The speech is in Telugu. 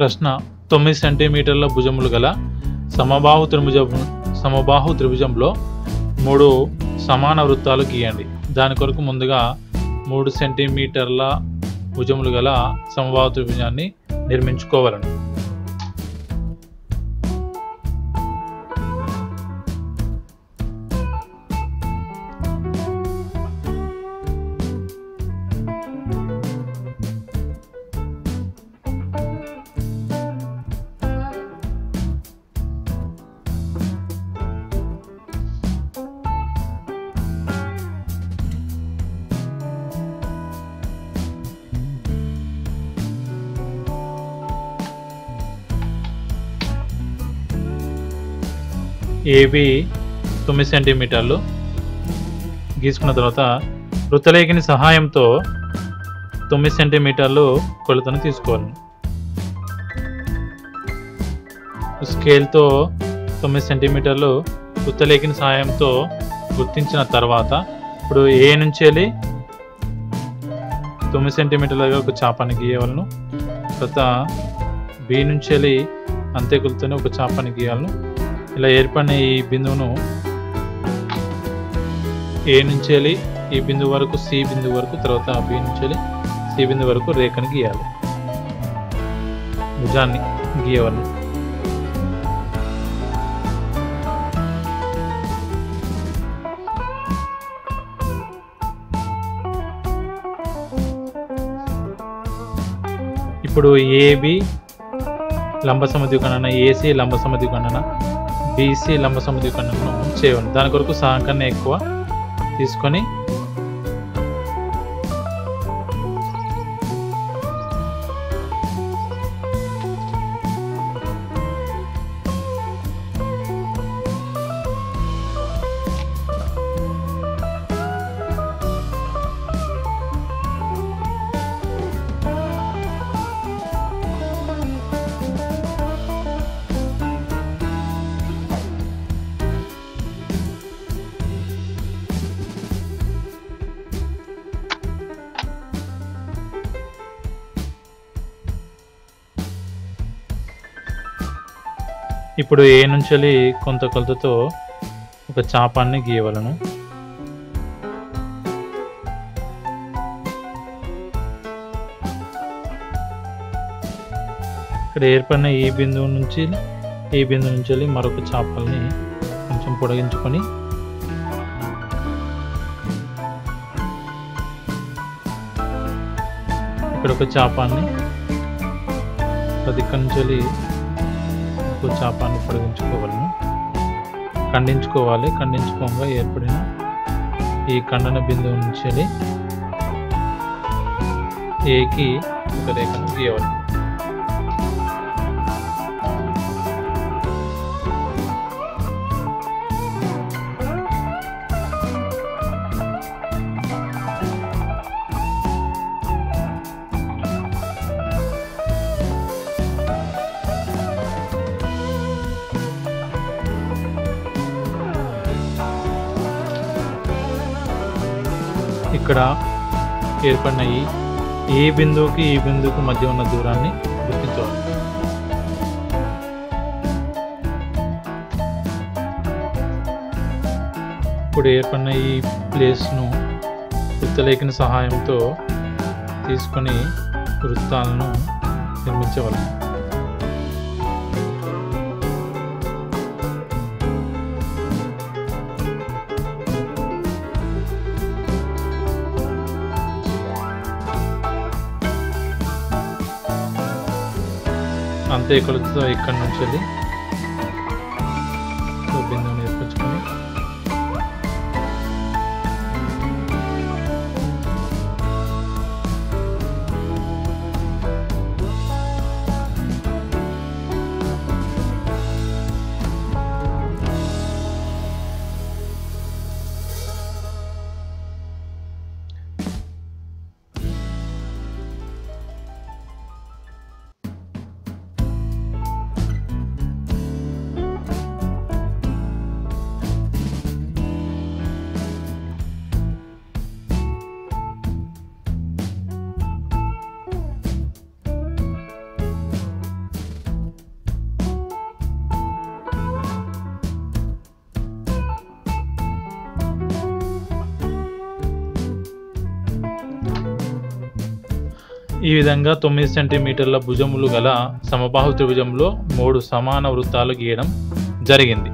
ప్రశ్న తొమ్మిది సెంటీమీటర్ల భుజములు గల సమబాహు త్రిభుజం సమబాహు త్రిభుజంలో మూడు సమాన వృత్తాలు గీయండి. దాని కొరకు ముందుగా మూడు సెంటీమీటర్ల భుజములు గల సమబాహు త్రిభుజాన్ని నిర్మించుకోవాలను. ఏబి తొమ్మిది సెంటీమీటర్లు. గీసుకున్న తర్వాత వృత్తలేఖిని సహాయంతో తొమ్మిది సెంటీమీటర్లు కొలతను తీసుకోవాలి. స్కేల్తో తొమ్మిది సెంటీమీటర్లు వృత్తలేఖిని సహాయంతో గుర్తించిన తర్వాత ఇప్పుడు ఏ నుంచి వెళ్ళి తొమ్మిది సెంటీమీటర్లుగా ఒక చేపని గీయవలను తర్వాత బి నుంచి వెళ్ళి అంతే కొలతని ఒక చేపని గీయాలను. ఇలా ఏర్పడిన ఈ బిందువును ఏ నుంచి వెళ్ళి ఈ బిందువు వరకు సి బిందువు వరకు తర్వాత బి నుంచి వెళ్ళి సి బిందువు వరకు రేఖను గీయాలి. భుజాన్ని గీయవాలి. ఇప్పుడు ఏబి లంబ సమితి ఏసీ లంబ సమితి బీసీ లంబ సమితి గణనను దాని కొరకు సహం ఎక్కువ తీసుకొని ఇప్పుడు ఏ నుంచి వెళ్ళి కొంత కొలతతో ఒక చాపాన్ని గీయవలను. ఇక్కడ ఏర్పడిన ఈ బిందువు నుంచి ఈ బిందువు నుంచి వెళ్ళి మరొక చాపల్ని కొంచెం పొడిగించుకొని ఇక్కడ ఒక చాపాన్ని దిక్క నుంచి వరకు చాపాన్ని పొడిగించుకోవాలను. ఖండించుకోవాలి. ఖండించుకోగా ఏర్పడిన ఈ ఖండన బిందువు నుంచి ఏకి ఒక రేఖను గీయవాలి ఇక్కడ ఏర్పడినాయి. ఈ ఏ బిందువుకి ఈ బిందువుకి మధ్య ఉన్న దూరాన్ని గుర్తించవాలి. ఇప్పుడు ఏర్పడిన ఈ ప్లేస్ను వృత్తలేఖన సహాయంతో తీసుకొని వృత్తాలను నిర్మించవలను. అంతే కొలతతో ఇక్కడ నుంచి వెళ్ళి ఈ విధంగా తొమ్మిది సెంటీమీటర్ల భుజములు గల సమబాహు త్రిభుజంలో మూడు సమాన వృత్తాలు గీయడం జరిగింది.